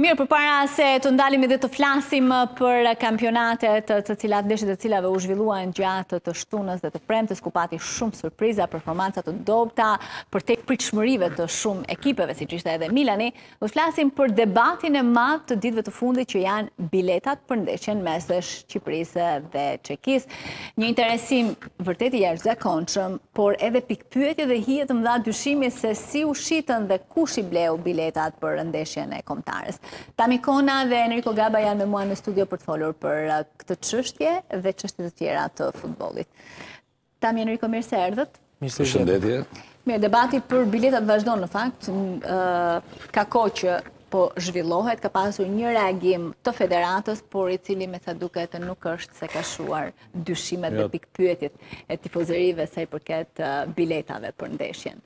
Mirë, përpara se të ndalemi dhe të flasim për kampionatet të cilat ndeshjet e cilave u zhvilluan gjatë të shtunës dhe të premtes, ku pati shumë surpriza, performanca të dobëta, përtej pritshmërive të shumë ekipeve, siç ishte edhe Milani, le të flasim për debatin e madh të ditve të fundit që janë biletat për ndeshën mes Shqipërisë dhe Çekisë. Një interesim vërtet i jashtëzakonshëm, por edhe pik Pyetje dhe hije të mëdha dyshimi se si u shitën dhe kush i bleu biletat për ndeshjen e Kombëtares. Tami Kona dhe Enrico Gaba janë me mua në studio për të folur për uh, këtë çështje dhe çështje të tjera të futbollit. Tami Enrico, mirë se erdhët. Përshëndetje. Mirë, debati për biletat vazhdon në fakt, uh, ka kohë që po zhvillohet, ka pasur një reagim të federatës, por i cili me sa duket nuk është se ka shuar dyshimet dhe pikëpyetjet e tifozerive sa i përket biletave për ndeshjen.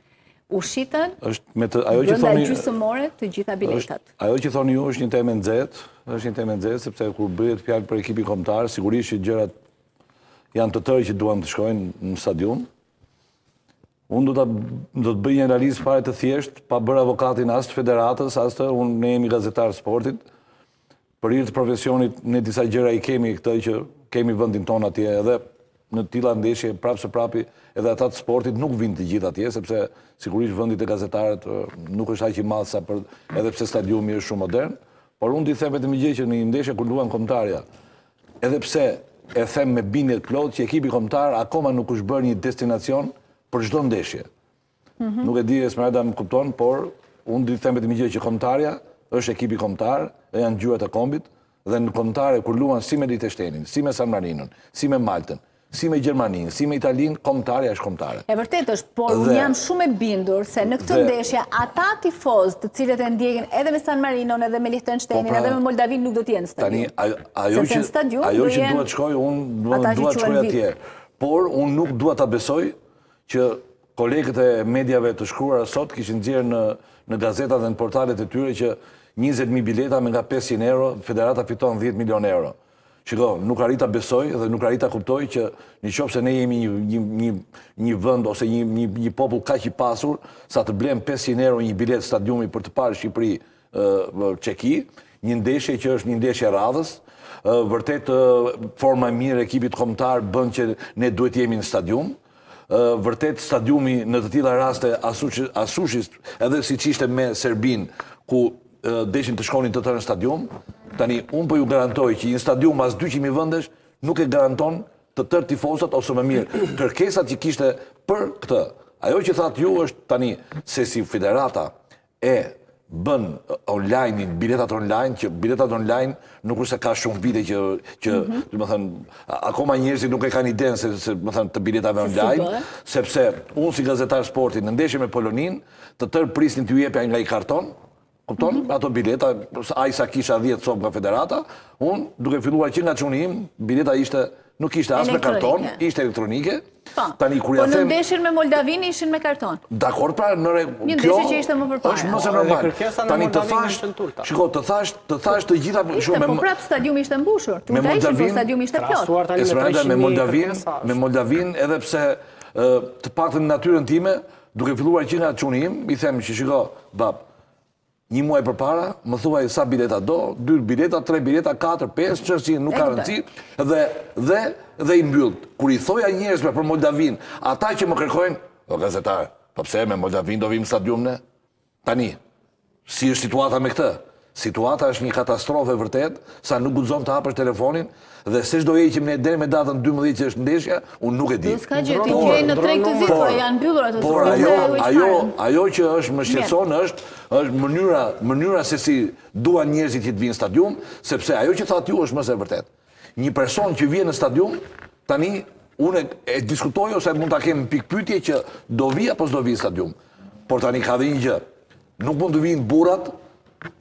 U shitën brenda gjysmë ore të gjitha biletat. Ajo që thoni ju është një temë e nxehtë, është një temë e nxehtë sepse kur bëhet fjalë për ekipin kombëtar, sigurisht që gjërat janë të tërë që duan të shkojnë në stadium. Unë do të bëj një analizë fare të thjeshtë, pa bërë avokatin as të federatës, as të unë ne jemi gazetarë sportit. Për hir të profesionit ne disa gjëra i kemi këtë që kemi vendin tonë atje edhe në të tilla ndeshje prapë së prapi edhe ata të sportit nuk vijnë të gjithë atje sepse sigurisht vendi te gazetarët nuk është aq i madh sa për edhe pse stadiumi është shumë modern, por unë di të them vetëm një gjë që në një ndeshje kur luan kombëtarja edhe pse e them me bindje të plotë që ekipi kombëtar akoma nuk është bërë një destinacion për çdo ndeshje. Nuk e di Esmeralda më kupton, por unë di të them vetëm një gjë që kombëtarja është ekipi kombëtar, janë ngjyrat e kombit dhe në kombëtare kur luan si me Liteshtenin, si me San Marinon, si me Maltën, si me Gjermaninë, si me Italinë, kombëtarja është kombëtare. E vërtetë është, por unë jam shumë e bindur se në këtë ndeshje ata tifozë të cilët e ndjekin edhe me San Marinon, edhe me Liechtensteinin, po pra, edhe me Moldavinë nuk do të jenë në stadium. Tani ajo që stadium ajo që dua të shkoj, unë dua të shkoj atje. Por unë nuk dua ta besoj që kolegët e mediave të shkruara sot kishin nxjerrë në në gazetat dhe në portalet e tyre që 20 mijë bileta me nga 500 euro, federata fiton 10 milionë euro. Shiko, nuk arrij ta besoj dhe nuk arrij ta kuptoj që në qoftë se ne jemi një një një një vend ose një një një popull kaq i pasur sa të blejmë 500 euro një biletë stadiumi për të parë Shqipëri ë Çeki, një ndeshje që është një ndeshje e radhës, vërtet forma e mirë e ekipit kombëtar bën që ne duhet të jemi në stadium. vërtet stadiumi në të tilla raste as u shit edhe siç ishte me Serbinë ku deshin të shkonin të tërë në stadium, tani unë po ju garantoj që një stadium as 200.000 vëndesh nuk e garanton të tërë tifozat ose më mirë kërkesat që kishte për këtë. Ajo që thatë ju është tani se si federata e bën online-in, biletat online, që biletat online nuk është se ka shumë vite që, që mhm. do të thënë, akoma njerëzit nuk e kanë idenë se, se do të thënë, të biletave online, sepse unë si gazetar sporti në ndeshje me Poloninë, të tërë prisnin t'ju jepja nga i karton, kupton? Mhm. Ato bileta, ai sa kisha 10 copë nga federata, unë duke filluar që nga çuni im, bileta ishte Nuk ishte as me karton, ishte elektronike. Po, po në ndeshjen me Moldavinë ishin me karton. Dakord pra, nëre, kjo është më se normale. Tani të thashë, shiko, të thashë, të thashë të gjitha... Ishte, po prapë stadiumi ishte mbushur, të uta ishin, po stadiumi ishte plot. Esmeralda, me Moldavinë, me Moldavinë, edhe pse të paktën natyrën time, duke filluar që nga çuni im, i them që shiko, bab, Një muaj përpara, më thuaj sa bileta do, dy bileta, tre bileta, katër, pesë, çështje nuk ka rëndësi dhe dhe dhe i mbyll. Kur i thoja njerëzve për Moldavinë, ata që më kërkojnë, o gazetar, po pse me Moldavinë do vijmë stadium ne? Tani, si është situata me këtë? Situata është një katastrofë e vërtetë, sa nuk guxon të hapësh telefonin Dhe se ç'do heqim ne deri me datën 12 që është ndeshja, unë nuk e di. Nuk ka gjë, ti ke në treg të zi, por janë mbyllur ato Por ajo, ajo, ajo që është më shqetëson është është mënyra, mënyra se si duan njerëzit që të vijnë në stadium, sepse ajo që thatë ju është më se e vërtetë. Një person që vjen në stadium, tani unë e diskutoj ose mund ta kem pikëpyetje që do vijë apo s'do vijë në stadium. Por tani ka dhe një gjë. Nuk mund të vijnë burrat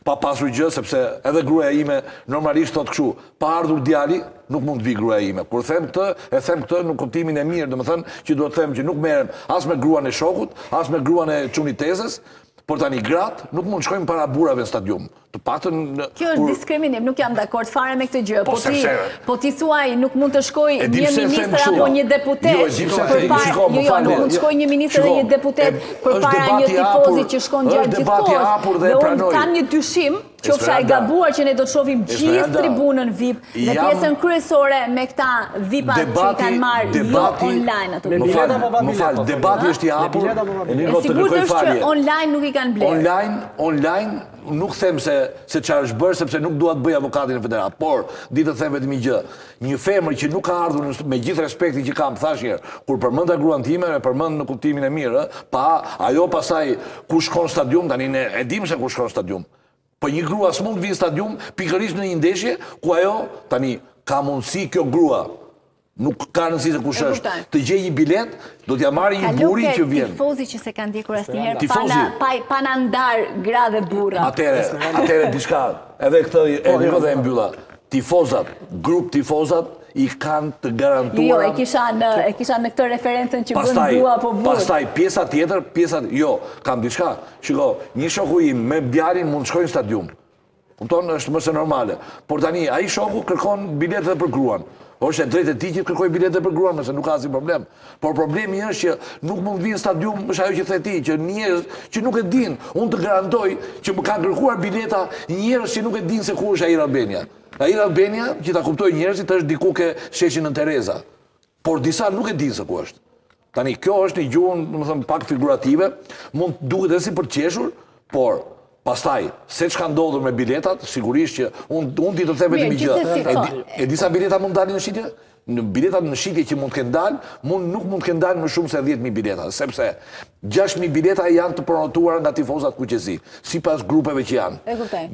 pa pasur gjë sepse edhe gruaja ime normalisht thotë kështu, pa ardhur djali nuk mund të vijë gruaja ime. Kur them këtë, e them këtë në kuptimin e mirë, domethënë që duhet të them që nuk merrem as me gruan e shokut, as me gruan e çunit të tezes, por tani gratë nuk mund të shkojnë para burrave në stadium. Të paktën në... Kjo është diskriminim, nuk jam dakord fare me këtë gjë. Po, po, po ti thuaj, nuk mund të shkojë një ministër apo një deputet jo, përpa... Jo, jo, jo, nuk mund të shkojë një ministër dhe një deputet përpara një tifozi që shkon gjatë gjithë kohës. Dhe unë kam një dyshim, qofsha e gabuar që ne do të shofim gjithë tribunën VIP dhe pjesën kryesore me këta VIP-a që i kanë marrë jo online ato. Më fal, më fal, debati është i hapur, e sigurt është që online nuk i kanë blerë. Online, online, Unë nuk them se se çfarë është bërë sepse nuk dua të bëj avokatin e federatës, por di të them vetëm një gjë. Një femër që nuk ka ardhur me gjithë respektin që kam, thashë njëherë, kur përmenda gruan time, e përmend në kuptimin e mirë, pa ajo pastaj ku shkon stadium, tani ne e dimë se kur shkon stadium. Po një grua s'mund të vijë në stadium pikërisht në një ndeshje ku ajo tani ka mundësi kjo grua Nuk ka rëndësi se kush është. Të gjejë një biletë, do t'ja marrë një burri që vjen. Tifozi që s'e kanë ndjekur asnjëherë, tifozi. pa ndarë gra dhe burra. Atëherë, atëherë, diçka, edhe këtë e po, një jo. dhe e mbylla. Tifozat, grup tifozat, i kanë të garantuar... Jo, e kisha në, e kisha në këtë referencën që bën grua apo burrë. Pastaj, pjesa tjetër, pjesa... Jo, kam diçka. Shiko, një shoku im me djalin mund të shkojnë në stadium. Kupton, është më se normale. Por tani, ai shoku kërkon biletë dhe për gruan. është e drejtë e tij që të kërkojë biletë dhe për gruan, nëse nuk ka asnjë problem. Por problemi është që nuk mund të vijnë në stadium, është ajo që the ti, që njerëz që nuk e dinë, unë të garantoj që më kanë kërkuar bileta njerëz që nuk e dinë se ku është Air Albania. Air Albania, që ta kuptojnë njerëzit, është diku ke sheshi Nënë Tereza. Por disa nuk e dinë se ku është. Tani, kjo është një gjuhë, domethënë, pak figurative, mund të duket dhe si për të qeshur, por pastaj, se çka ndodhur me biletat, sigurisht që unë di të them vetëm një gjë. E di sa bileta mund të dalin në shitje? Në biletat në shitje që mund të kenë dalë, mund nuk mund të kenë dalë më shumë se 10.000 bileta, sepse 6.000 bileta janë të prenotuar nga tifozat kuqezi, sipas grupeve që janë.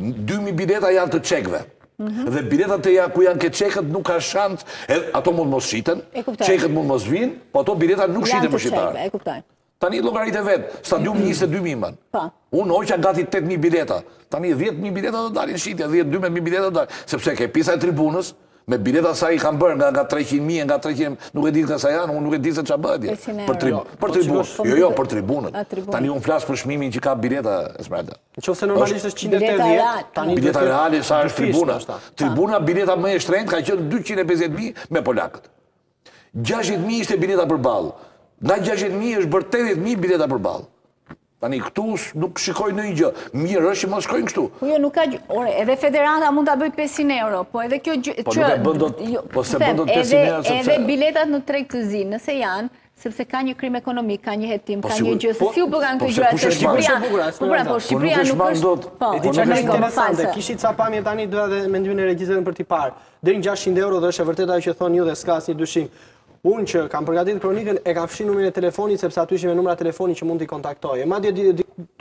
2.000 bileta janë të çekëve. Mhm. Dhe biletat e ja ku janë ke çekët nuk ka shans, ato mund mos shiten, çekët mund mos vijnë, po ato bileta nuk shiten më te shqiptarët. E kuptoj. Tani llogarite vetë, stadiumi 22 mijë mban. Po. Unë hoqa gati 8.000 bileta. Tani 10.000 bileta do dalin në shitje, 10-12.000 bileta do dalin. Sepse ke pjesa e tribunës, me bileta sa i kam bërë nga 300.000, nga 300.000, nuk e di nga sa janë, unë nuk e di se ça bëhet. Për tribunët. Jo, jo, për tribunët. Tani unë flas për çmimin që ka bileta, Esmerda. Në qoftë se normalisht është 180, tani të bileta reale, sa është tribuna. Tribuna, bileta më e shtrenjtë, ka qenë 250.000 me polakët. 60.000 ishte bileta përballë. Nga 60.000 është bërë 80.000 bileta përballë. Tani këtu nuk shikoj ndonjë gjë. Mirë është që mos shkojnë kështu. Po jo, nuk ka gjë. Ore, edhe federata mund ta bëjë 500 euro. Po edhe kjo gjë... Po nuk e bën dot... Jo, po s'e bën dot 500 euro... Edhe biletat në treg të zi, nëse janë, sepse ka një krim ekonomik, ka një hetim, po, ka një gjë, se po, si u bëkan po, këto gjëra në Shqipëri, po pra, po Shqipëria nuk është, po, e di ç'është interesante, kishim ca pamje tani doja dhe mendimin e regjisorëve për t'i parë, deri në 600 euro dhe është e vërtetë ajo që thoni ju dhe s'ka asnjë dyshim, unë që kam përgatit kronikën e kam fshi numrin e telefonit sepse aty ishin me numra telefoni që mund t'i kontaktoje, madje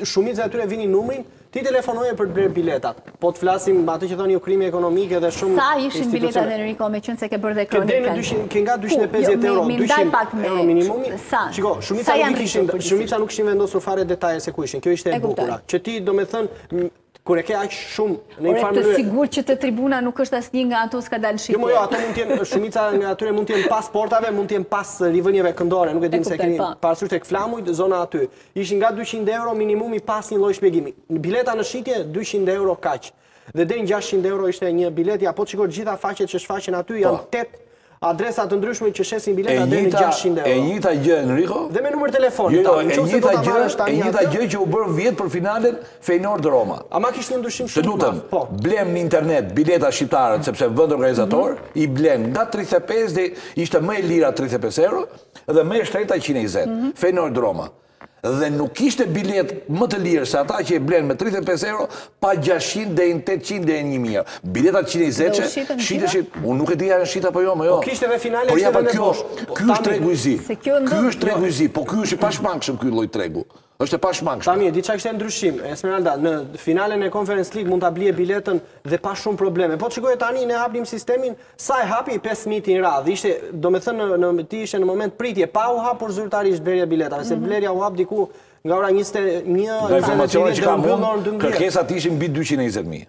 shumica e tyre vinin numrin Ti telefonoje për të blerë biletat. Po të flasim atë që thoni ju krimi ekonomik edhe shumë Sa ishin biletat Enrico, meqenëse ke bërë dhe kronikën. Ke deri në 200, ke nga 250 euro, 200 euro minimumi. Sa? Shiko, shumica nuk ishin, shumica nuk ishin vendosur fare detaje se ku ishin. Kjo ishte e bukura. Që ti domethënë kur e ke aq shumë në një farë mënyrë. Është sigurt që te tribuna nuk është asnjë nga ato s'ka dalë në shitje. Jo, jo, ato mund të jenë shumica nga ato mund të jenë pas portave, mund të jenë pas rivënieve këndore, nuk e di nëse keni parasysh tek flamujt, zona aty. Ishin nga dyqind euro minimumi pa asnjë lloj shpjegimi. Një bileta në shitje dyqind euro kaq. Dhe deri në gjashtëqind euro ishte një biletë, ja po të shikosh gjitha faqet që shfaqen aty janë po. tetë adresa të ndryshme që shesin bileta deri në gjashtëqind euro. E njëjta gjë Enrico? Dhe me numër telefoni jo, jo, tani, nëse do ta marrësh tani. E njëjta gjë që u bërë vjet për finalen Feyenoord Roma. Ama kishte një ndryshim shumë. Të lutem, po. blem në internet bileta shqiptarët sepse vend organizator mhm. i blen nga 35 dhe ishte më e lira 35 euro. dhe më e shtrenjta qind e njëzet, Feyenoord Roma, dhe nuk kishte biletë më të lirë se ata që e blenë me tridhjetë e pesë euro, pa gjashtëqind deri në tetëqind deri në një mijë. Biletat qind e njëzetçe shiteshin, unë nuk e di a janë shitur apo jo, më jo. Po kishte dhe finale ishte vende bosh. Ky është tregu i zi. Ky është tregu i zi, po ky është i pashmangshëm ky lloj tregu. Është e pashmangshme. Tani e di ça ishte ndryshimi, Esmeralda, në finalen e Conference League mund ta blie biletën dhe pa shumë probleme. Po shikoj tani ne hapnim sistemin, sa e hapi 5 mijë ti në radhë. Ishte, domethënë në, në ti ishte në moment pritje, pa u hapur zyrtarisht blerja e biletave, se mhm. blerja u hap diku nga ora 21 Nga informacionet që kam unë, kërkesat ishin mbi 220.000.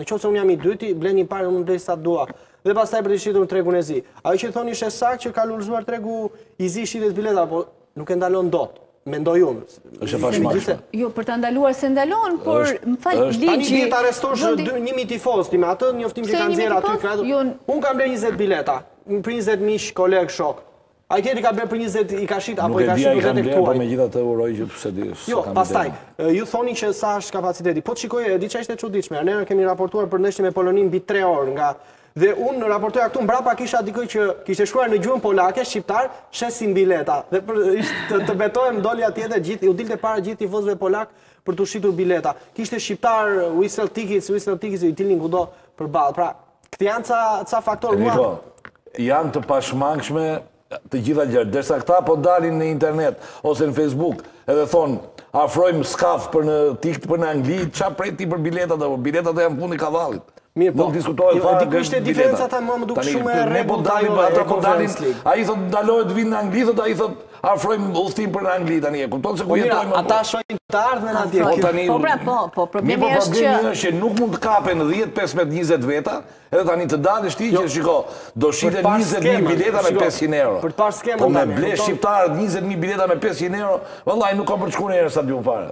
Në qoftë se unë jam i dyti, blen i pari unë blej sa të dua. Dhe pastaj për të shitur në tregun e zi. Ajo që thoni është e saktë që ka lulëzuar tregu i zi shitet bileta, po nuk e ndalon dot. Mendoj unë. Është e pashmangshme. Jo, për ta ndaluar se ndalon, por më fal ligji. Tani ti të arrestosh 1000 tifoz ti me atë njoftim që kanë nxjerrë aty krahas. Jo. Unë kam blerë 20 bileta për 20 miq, kolegë, shokë. Ai tjetri ka blerë për njëzet i ka shit apo i ka shit vetë këtu. Po megjithatë uroj që pse di. Jo, pastaj ju thoni që sa është kapaciteti. Po shikoj e di çfarë ishte e çuditshme. Ne kemi raportuar për ndeshjen me Poloninë mbi 3 orë nga dhe unë raportoja, këtu mbrapa kisha dikë që kishte shkruar në gjuhën polake shqiptarët shesin bileta. Dhe për të, të betohem doli atje dhe gjithë u dilte para gjithë tifozëve polakë për të shitur bileta. Kishte shqiptarë we sell tickets, we sell tickets u dilnin kudo përballë. Pra, Këta janë ca, ca faktorë më... Riko, janë të pashmangshme të gjitha gjërat. Ndërsa këta po dalin në internet ose në Facebook edhe thonë ofrojmë skaf për me ikë për në Angli, ça pret ti për biletat apo? Biletat janë fundi i kavallit. Mirë, po. Nuk diskutohet jo, fare për ishte diferenca ta mua më duket shumë e rregullt. Ne po dalim, ata po dalin. Ai thotë ndalohet të vinë në Angli, thotë ai thotë Ofrojmë udhëtim për në Angli tani, e kupton se ku po jetojmë më Ata shohin të ardhmen atje. Po tani. Po pra, po, po problemi po është që problemi është që nuk mund të kapen 10, 15, 20 veta, edhe tani të dalësh ti jo. që shiko, do shiten 20000 bileta me 500 euro. Për të parë skemën. Po me ble shqiptarët 20000 bileta me 500 euro, vallahi nuk ka për të shkuar njeri në stadium fare.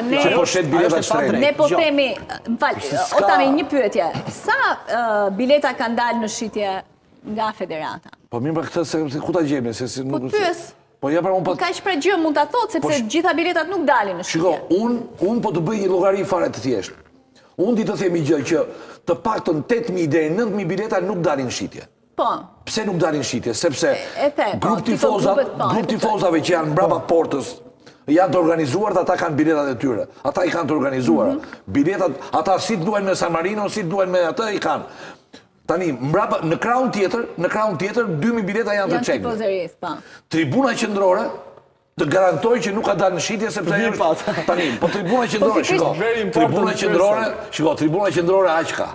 që po shet bileta shtrenjtë. Ne po themi, më fal, o tani një pyetje, sa bileta kanë dalë në shitje nga federata? Po mirë për këtë, se ku ta gjejmë? Po të pyes, po, po ka që pra gjë mund të thotë, sepse po gjitha biletat nuk dalin në shitje. Shiko, unë po të bëj një llogari fare të thjeshtë. Unë di të them një gjë që të paktën 8.000 deri 9.000 bileta nuk dalin në shitje. Po. Pse nuk dalin shitje? Sepse po, grup tifozat, po, grup tifozave që janë mbrapa portës, janë të organizuar dhe ata kanë biletat e tyre. Ata i kanë të organizuar. Mhm. Biletat, ata si të luajnë me San Marino, si të luajnë me atë, i kanë. Tani, mbrapa, në krahun tjetër, në krahun tjetër, 2.000 bileta janë të çekëve. Janë tifozerisë, po. Tribuna qendrore, Të garantoj që nuk ka dalë në shitje sepse ajo është tani, po tribuna po, qendrore, shiko. Tribuna qendrore, shiko, tribuna qendrore aq ka.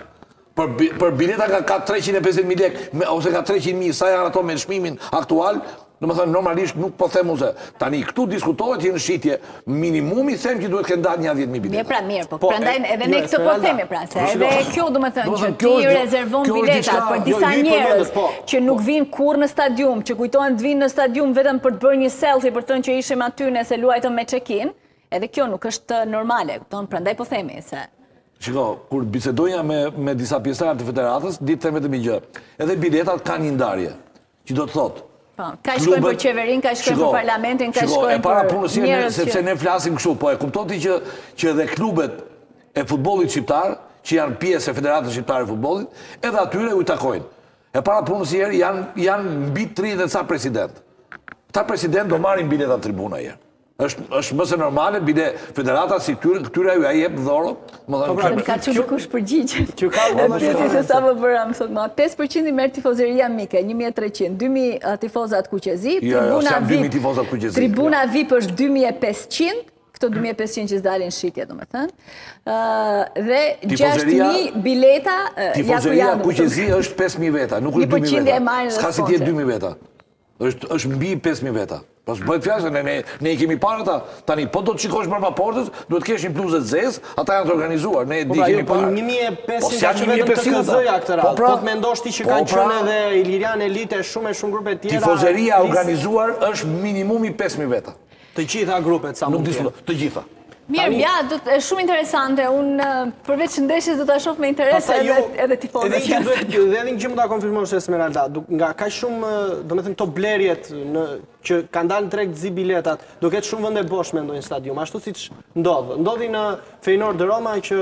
Për për bileta nga ka 350 mijë lekë ose nga 300 mijë, sa janë ato me çmimin aktual, domethënë, normalisht nuk po them unë se. Tani, këtu diskutohet që në shitje, minimumi them që duhet të kenë dalë nja 10.000 bileta. Mirë pra, mirë, po, po prandaj edhe ne jo, këtë po themi pra, se edhe kjo domethënë që ti rezervon biletat për disa njerëz, që nuk vijnë kurrë në stadium, që kujtohen të vijnë në stadium vetëm për të bërë një selfie për të thënë që ishim aty ne se luajtëm me Çekinë, edhe kjo nuk është normale, e kupton? Prandaj po themi se Shiko, kur bisedoja me me disa pjesëtarë të federatës, di të them vetëm një gjë. Edhe biletat kanë një ndarje, që do të thotë, Po, kaq shkojnë për qeverinë, kaq shkojnë për parlamentin, kaq shkojnë për njerëz që Shiko, e para punës sepse ne flasim kështu, po e kupton ti që që edhe klubet e futbollit shqiptar, që janë pjesë e Federatës Shqiptare e Futbollit, edhe atyre u takojnë. E para punës, o njeri, janë janë mbi 30 e ca presidentë. Këta presidentë do marrin bileta tribuna, o njeri. Është është më se normale bile federata si këtyre këtyre jua jep dhuron, domethënë. Po pra, ka çu kush përgjigj. Që ka më më shumë. Se sa më bëra, domethënë 5% i merr tifozeria mike, 1300, 2000 tifozat kuqezi, tribuna VIP. Tribuna VIP është 2500 Këto 2500 që s'dalin shitje, domethënë. Dhe 6000 bileta... Tifozeria kuqezi është 5000 veta, nuk është 2000 veta. S'ka si të jetë 2000 veta. është mbi 5000 veta. Po s'bëhet fjalë ne ne i kemi parë ata. Tani po do të shikosh mbrapa portës, duhet të kesh një bluzë të zezë, ata janë të organizuar, ne e po pra, dimë jo, po parë. Po 1500 ka qenë vetëm TKZ-ja këtë radhë. Po, pra, po të mendosh ti që po kanë pra. qenë edhe Ilirian Elite, shumë e shumë grupe tjera. Tifozeria e organizuar është minimumi 5000 veta. Të gjitha grupet sa mund të jenë. Të gjitha. Mirë, ja, është shumë interesante, unë përveç ndeshjes do ta shoh me interes edhe tifozët. Edhe një gjë që edhe një gjë mund ta konfirmosh, Esmeralda, nga kaq shumë, domethënë, këto blerjet që kanë dalë në treg të zi biletat, do ketë shumë vende bosh mendoj në stadium, ashtu siç ndodhi. Ndodhi në Feyenoord-Roma që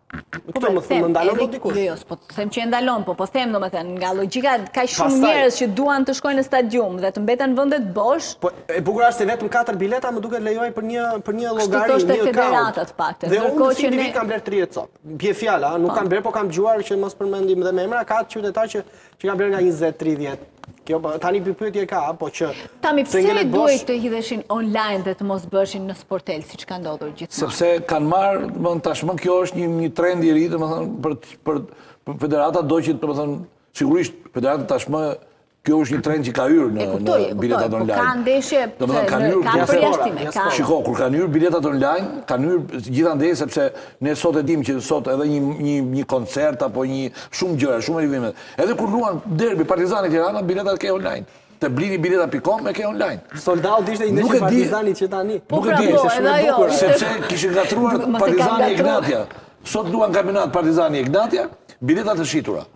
Po domethënë, ndalon dot dikush? Jo, jo, s'po të them që e ndalon, po po them, domethënë, nga logjika, kaq shumë njerëz që duan të shkojnë në stadium dhe të mbeten vendet bosh. Po, e bukura është se vetëm 4 bileta më duket lejon për një, për një llogari, një account. federata pak Dhe unë si një kam blerë 30 copë. Bje fjala, nuk po. kam blerë, po kam dëgjuar që mos përmendim dhe me emra, ka qytetarë që Që ka blerë nga 20, 30. Kjo po, tani për pyetje ka, po që... Tani, pse duhet të hidheshin online dhe të mos bëheshin në sportel, siç ka ndodhur gjithmonë Sepse kanë marrë, domethënë tashmë kjo është një, një trend i ri, domethënë, për, për, për federata do që, domethënë, sigurisht, federata tashmë Kjo është një trend që ka hyrë në, në biletat online. Ka ndeshje, domethënë kanë hyrë ka përjashtime, ka. Shiko, kur kanë hyrë biletat online, kanë hyrë gjithandej sepse Ne sot e dimë që sot edhe një një një koncert apo një shumë gjëra, shumë evenimente. Edhe kur luan derbi Partizani Tirana, biletat ke online. Te blini bileta.com e ke online. Sold out ishte një ndeshje Partizani që tani. Po pra, po, po edhe ajo, sepse kishin ngatërruar Partizani Egnatia. Sot luan kampionat Partizani Egnatia, bileta të shitura.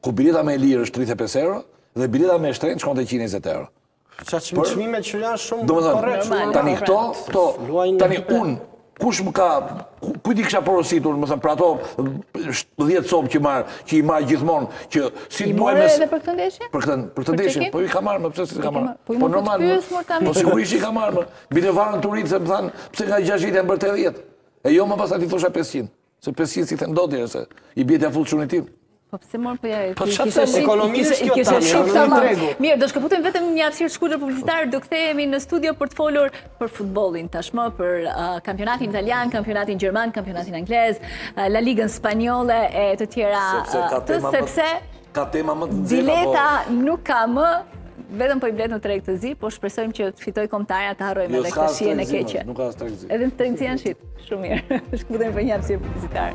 ku bileta më e lirë është 35 euro, dhe bileta më e shtrenjtë shkon te 120 euro. Ca çmime që janë shumë të rrëtë shumë në Tani këto, këto, tani unë, kush më ka, kujt i kisha porositur, domethënë, pra to, 10 copë që marr, që i marr gjithmonë, që si të duaj mes... Edhe për këtë ndeshje? Për këtë, për këtë ndeshje, po i kam marrë, mo pse s'i kam marrë? Po i më këtë pyetje more tani? Po sigurisht i kam marrë, mo, bile varën të rritë, domethënë, pse ka 60 e më bërë 80? E jo më pasat i thusha 500. Se pesë jetë si të ndodhë një, se i bie ta fal shokun tim. Po pse mor po ja e po kishe shit, ekonomisht kjo kishe shit te tregu. Mirë, do shkëputem vetëm një hapësirë të shkurtër publicitare, do kthehemi në studio për të folur për futbollin tashmë, për uh, kampionatin italian, kampionatin gjerman, kampionatin anglez, uh, La Ligën spanjolle e të tjera, uh, sepse, Ka tema më të nxehta. Bileta nuk ka më, vetëm po i blet në treg të zi, po shpresojmë që të fitojë kombëtarja ta harrojmë edhe këtë shijen e keqe. Nuk ka treg të zi. Edhe në treg të zi janë shit. Shumë mirë. Shkëputemi për një hapësirë publicitare.